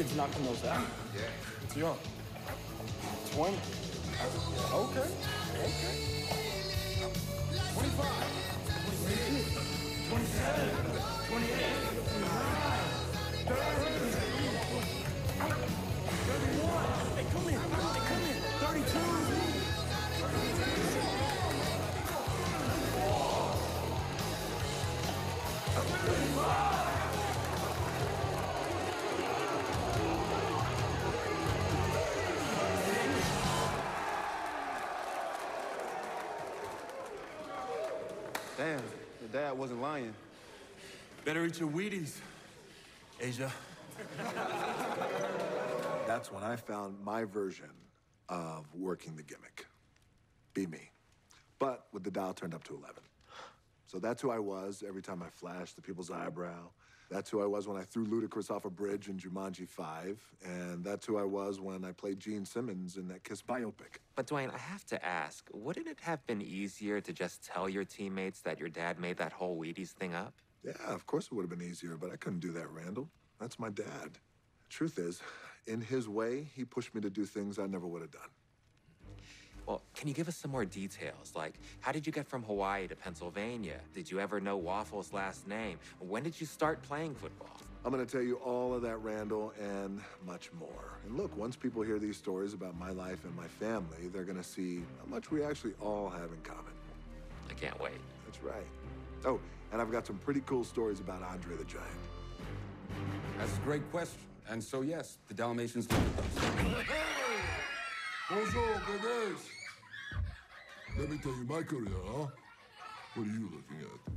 kid's knocking those out. Yeah. It's young. 20. Okay. Okay. 25. 27. 28. 30. 31. Hey, come in. Hey, come in. 32. Damn, your dad wasn't lying. Better eat your Wheaties, Asia. That's when I found my version of working the gimmick. Be me. But with the dial turned up to 11. So that's who I was every time I flashed the people's eyebrow. That's who I was when I threw Ludacris off a bridge in Jumanji 5. And that's who I was when I played Gene Simmons in that Kiss biopic. But Dwayne, I have to ask, wouldn't it have been easier to just tell your teammates that your dad made that whole Wheaties thing up? Yeah, of course it would have been easier, but I couldn't do that, Randall. That's my dad. Truth is, in his way, he pushed me to do things I never would have done. Well, can you give us some more details? Like, how did you get from Hawaii to Pennsylvania? Did you ever know Waffle's last name? When did you start playing football? I'm going to tell you all of that, Randall, and much more. And look, once people hear these stories about my life and my family, they're going to see how much we actually all have in common. I can't wait. That's right. Oh, and I've got some pretty cool stories about Andre the Giant. That's a great question. And so, yes, the Dalmatians look at us. Bonjour, bebés. Let me tell you my career, huh? What are you looking at?